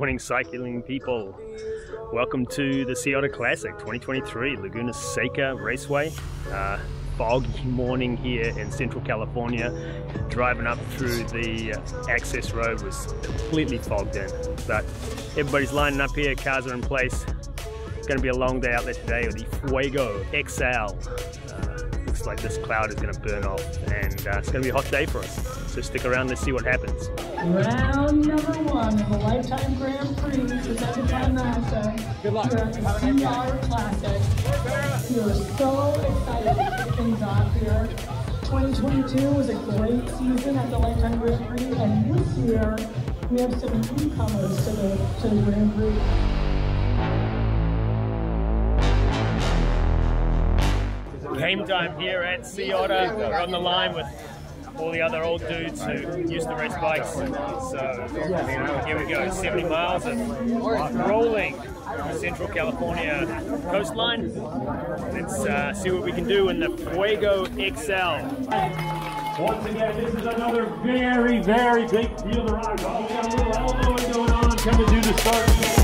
morning, cycling people. Welcome to the Sea Otter Classic 2023 Laguna Seca Raceway. Uh, foggy morning here in Central California. Driving up through the access road was completely fogged in, but everybody's lining up here, cars are in place. It's going to be a long day out there today with the Fuego XL. Looks like this cloud is going to burn off and uh, it's going to be a hot day for us. So stick around, let's see what happens. Round number one of the Lifetime Grand Prix presented by NASA. Good luck. Here at the Sea Otter Classic. We are so excited to kick things off here. 2022 was a great season at the Lifetime Grand Prix, and this year we have some newcomers to the, to the Grand Prix. Game time here at Sea Otter. We're on the line with all the other old dudes who used to race bikes. So here we go, 70 miles of rolling Central California coastline. Let's uh, see what we can do in the Fuego XL. Once again, this is another very, very big field. Oh, we got a little elbowing going on coming to the start.